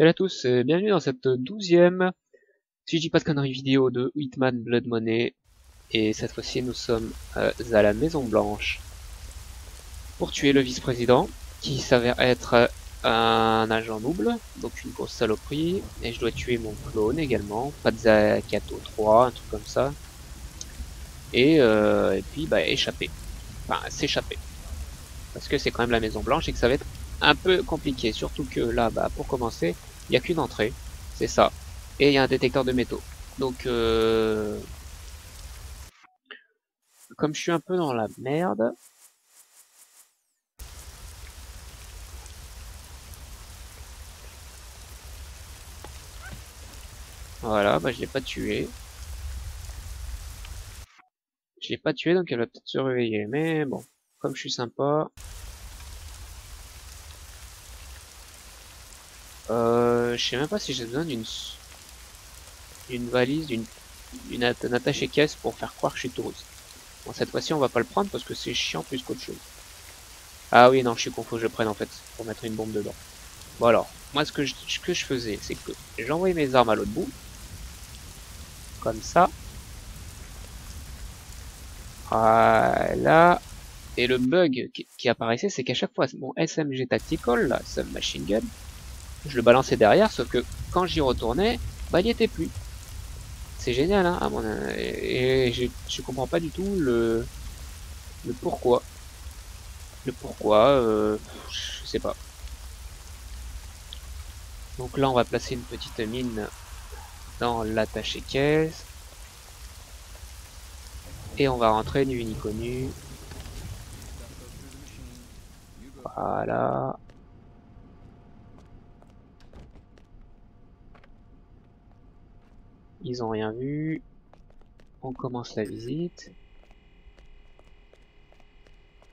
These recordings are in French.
Salut à tous et bienvenue dans cette douzième, si je dis pas de conneries, vidéo de Hitman Blood Money. Et cette fois-ci nous sommes euh, à la Maison Blanche pour tuer le vice-président qui s'avère être un agent double, donc une grosse saloperie. Et je dois tuer mon clone également, Pazakato 3, un truc comme ça. Et, euh, et puis bah échapper, enfin s'échapper. Parce que c'est quand même la Maison Blanche et que ça va être un peu compliqué, surtout que là, bah, pour commencer, il n'y a qu'une entrée, c'est ça, et il y a un détecteur de métaux. Donc, euh... comme je suis un peu dans la merde, voilà, bah je l'ai pas tué. Je l'ai pas tué, donc elle va peut-être se réveiller, mais bon, comme je suis sympa, Euh, je sais même pas si j'ai besoin d'une une valise, d'une une, caisse pour faire croire que je suis toulouse. Bon, cette fois-ci, on va pas le prendre parce que c'est chiant plus qu'autre chose. Ah oui, non, je suis con, faut que je prenne en fait, pour mettre une bombe dedans. Bon alors, moi ce que je, ce que je faisais, c'est que j'envoyais mes armes à l'autre bout. Comme ça. Voilà. Et le bug qui, apparaissait, c'est qu'à chaque fois, mon SMG Tactical, là, Machine Gun, je le balançais derrière, sauf que quand j'y retournais, bah il n'y était plus. C'est génial, hein, à mon et je, je comprends pas du tout le, le pourquoi. Le pourquoi, euh, je sais pas. Donc là, on va placer une petite mine dans l'attaché caisse. Et on va rentrer nu ni connu. Voilà. Ils ont rien vu. On commence la visite.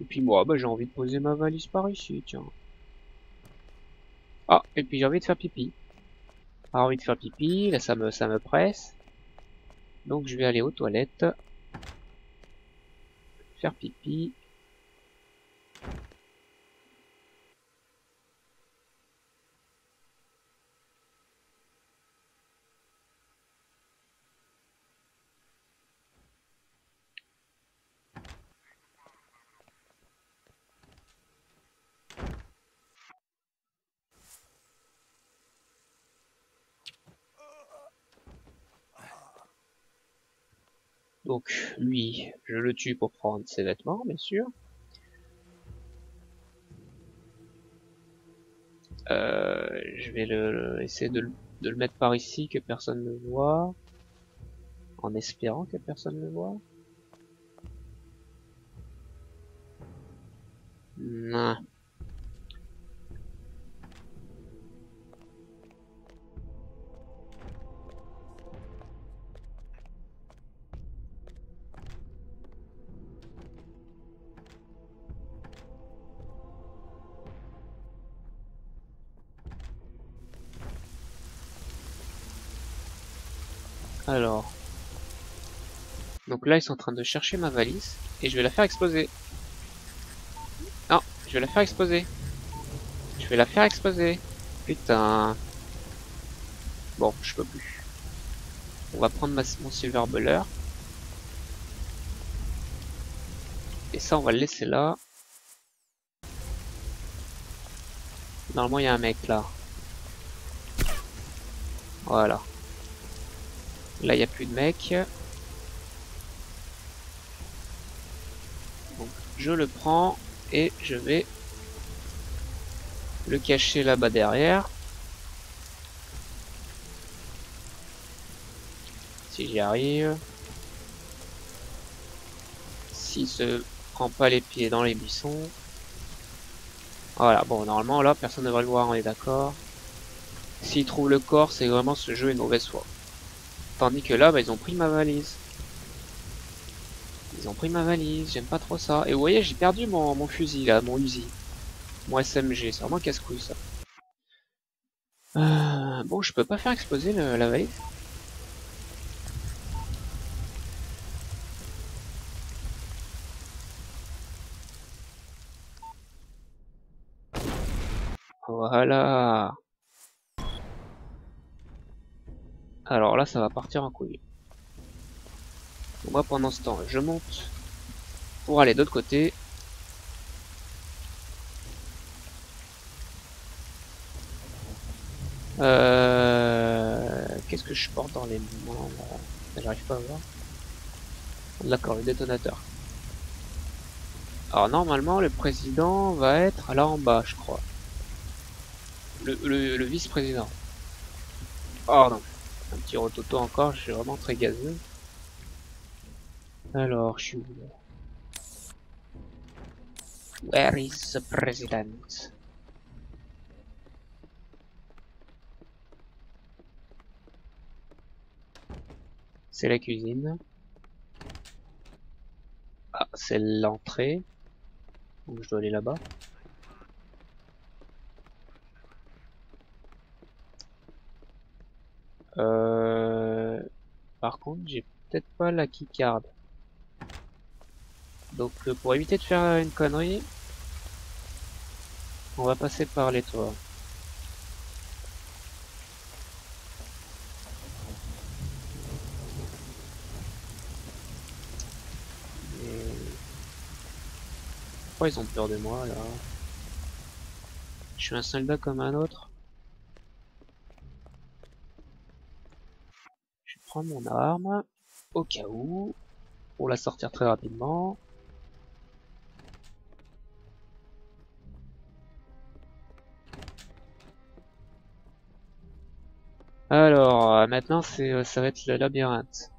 Et puis moi, bah, j'ai envie de poser ma valise par ici, tiens. Ah, et puis j'ai envie de faire pipi. J'ai envie de faire pipi, là ça me, ça me presse. Donc je vais aller aux toilettes. Faire pipi. Donc lui, je le tue pour prendre ses vêtements, bien sûr. Euh, je vais le, essayer de, de, le mettre par ici, que personne ne voit. En espérant que personne ne voit. Alors. Donc là, ils sont en train de chercher ma valise. Et je vais la faire exploser. Non, je vais la faire exploser. Je vais la faire exploser. Putain. Bon, je peux plus. On va prendre mon silver buller. Et ça, on va le laisser là. Normalement, il y a un mec là. Voilà. Là, il n'y a plus de mecs. Donc, je le prends et je vais le cacher là-bas derrière. Si j'y arrive. S'il se prend pas les pieds dans les buissons. Voilà, bon, normalement, là, personne ne va le voir, on est d'accord. S'il trouve le corps, c'est vraiment ce jeu une mauvaise foi. Tandis que là, bah, ils ont pris ma valise. Ils ont pris ma valise, j'aime pas trop ça. Et vous voyez, j'ai perdu mon, mon, fusil là, mon Uzi. Mon SMG, c'est vraiment casse-couille ça. Euh, bon, je peux pas faire exploser la valise. Voilà. Alors là, ça va partir en couille. Moi, pendant ce temps, je monte pour aller de l'autre côté. Euh... Qu'est-ce que je porte dans les mains J'arrive pas à voir. D'accord, le détonateur. Alors normalement, le président va être là en bas, je crois. Le, le, vice-président. Oh non. Petit rototo encore, je suis vraiment très gazeux. Alors, je suis où Where is the president? C'est la cuisine. Ah, c'est l'entrée. Donc je dois aller là-bas. Euh... Par contre, j'ai peut-être pas la keycard. Donc euh, pour éviter de faire une connerie, on va passer par les toits. Pourquoi ils ont peur de moi là? Je suis un soldat comme un autre? Mon arme au cas où pour la sortir très rapidement. Alors, euh, maintenant, c'est, euh, ça va être le labyrinthe.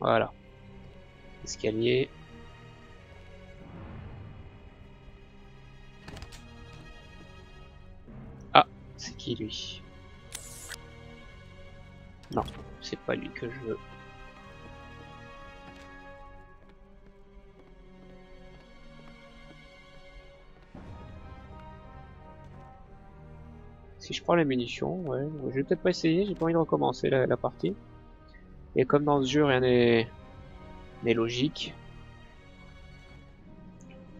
Voilà. Escalier. C'est qui lui? Non, c'est pas lui que je veux. Si je prends les munitions, ouais, je vais peut-être pas essayer, j'ai pas envie de recommencer la, partie. Et comme dans ce jeu, rien n'est logique.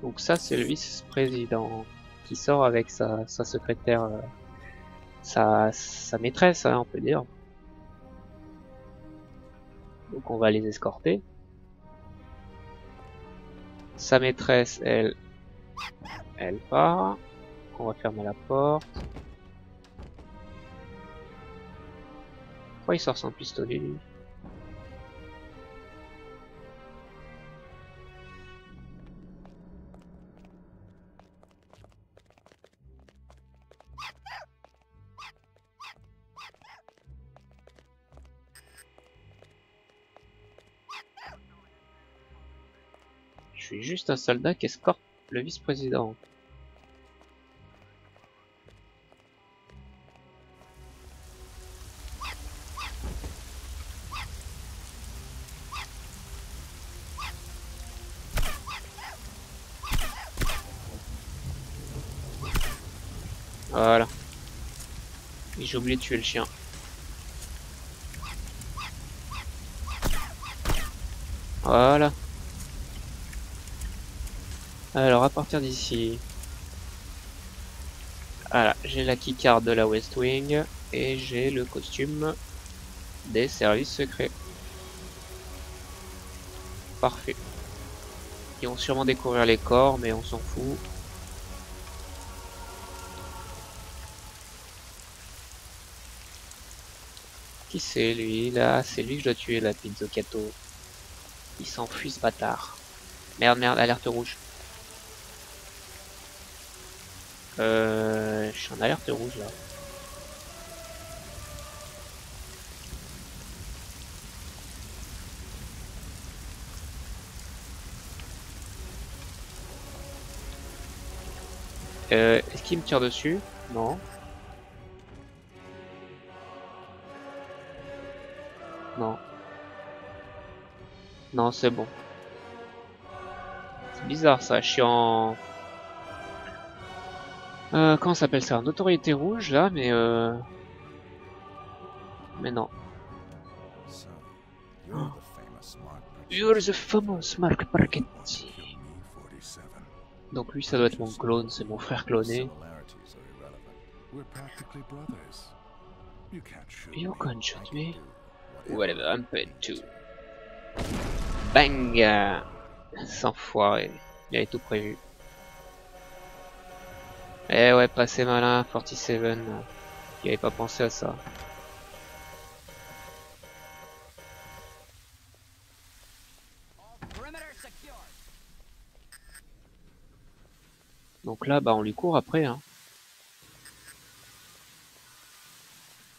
Donc ça, c'est le vice-président qui sort avec sa, secrétaire, euh, sa, sa maîtresse, hein, on peut dire. Donc on va les escorter. Sa maîtresse, elle, elle part. On va fermer la porte. Pourquoi il sort son pistolet lui? Suis juste un soldat qui escorte le vice-président. Voilà. J'ai oublié de tuer le chien. Voilà. Alors à partir d'ici. Voilà, j'ai la keycard de la West Wing et j'ai le costume des services secrets. Parfait. Ils vont sûrement découvrir les corps, mais on s'en fout. Qui c'est lui là? C'est lui que je dois tuer la Pizzocato. Il s'enfuit ce bâtard. Merde, merde, alerte rouge. Euh, je suis en alerte rouge là. Euh, Est-ce qu'il me tire dessus? Non. Non. Non, c'est bon. C'est bizarre ça, je suis en... Euh, comment s'appelle ça? Notoriété rouge là, mais euh... Mais non. You're the famous Mark Parketti. Donc lui ça doit être mon clone, c'est mon frère cloné. You can't shoot me. can Whatever, I'm paid to. Bang Sans foirer. Il avait tout prévu. Eh ouais, passé malin, 47. Il avait pas pensé à ça. Donc là, bah on lui court après. Hein.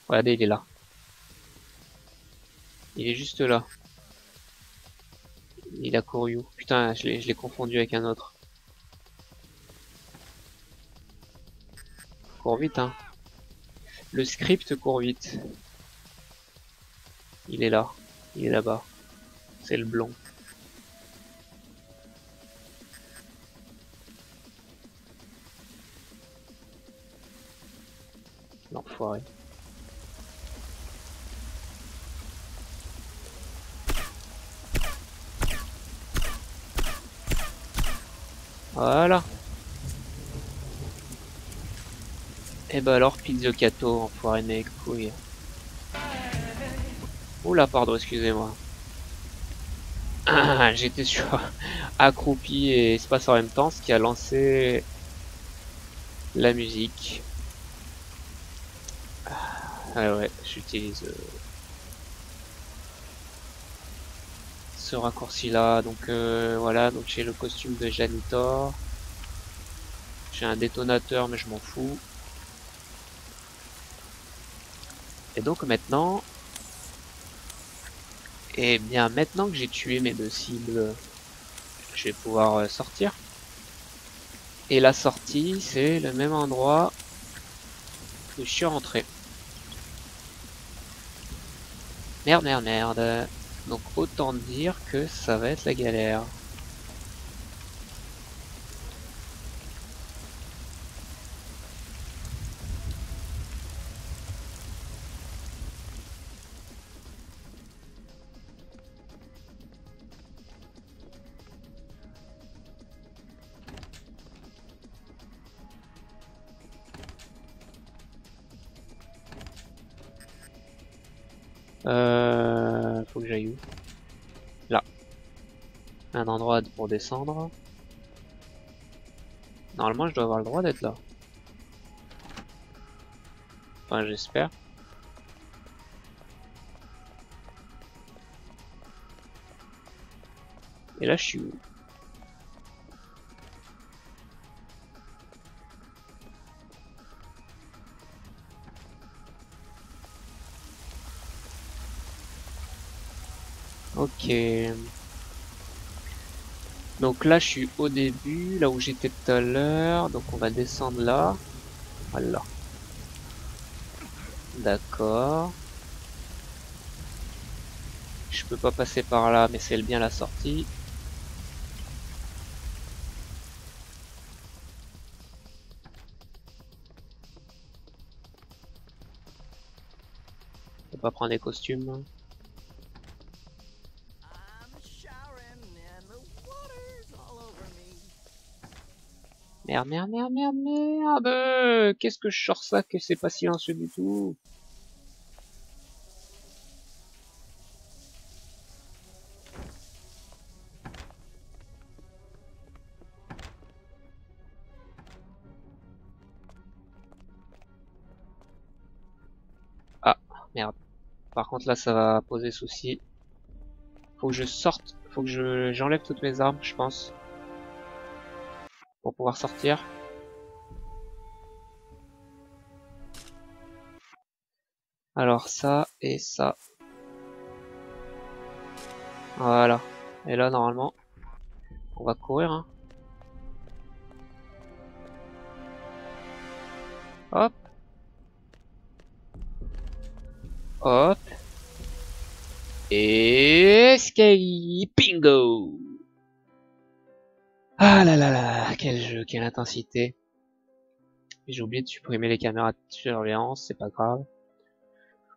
Regardez, il est là. Il est juste là. Il a couru où? Putain, je l'ai je l'ai confondu avec un autre. Vite, hein. Le script court vite. Il est là. Il est là-bas. C'est le blond. L'enfoiré. Voilà. Et bah alors, pizzicato, enfoiré mes couilles. Oula, pardon, excusez-moi. Ah, J'étais sur accroupi et espace en même temps, ce qui a lancé la musique. Ah ouais, j'utilise euh, ce raccourci là. Donc euh, voilà, donc j'ai le costume de janitor. J'ai un détonateur, mais je m'en fous. Et donc maintenant, et bien maintenant que j'ai tué mes deux cibles, je vais pouvoir euh, sortir. Et la sortie, c'est le même endroit où je suis rentré. Merde, merde, merde. Donc autant dire que ça va être la galère. Euh, faut que j'aille où? Là. Un endroit pour descendre. Normalement, je dois avoir le droit d'être là. Enfin, j'espère. Et là, je suis où? Donc là, je suis au début, là où j'étais tout à l'heure. Donc on va descendre là. Voilà. D'accord. Je peux pas passer par là, mais c'est bien la sortie. Je peux pas prendre des costumes. Merde, merde, merde, merde, merde Qu'est-ce que je sors ça que c'est pas silencieux du tout? Ah, merde. Par contre là ça va poser souci. Faut que je sorte, faut que je j'enlève toutes mes armes, je pense pour pouvoir sortir. Alors ça et ça. Voilà. Et là normalement, on va courir. Hein. Hop. Hop. Et bingo. Ah là là là, quel jeu, quelle intensité. J'ai oublié de supprimer les caméras de surveillance, c'est pas grave.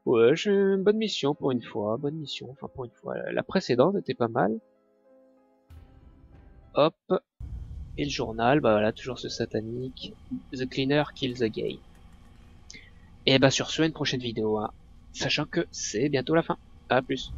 Ouais, j'ai une bonne mission pour une fois, bonne mission, enfin pour une fois. La précédente était pas mal. Hop. Et le journal, bah voilà, toujours ce satanique. The cleaner kills the gay. Et bah sur ce, une prochaine vidéo, hein, sachant que c'est bientôt la fin. À plus.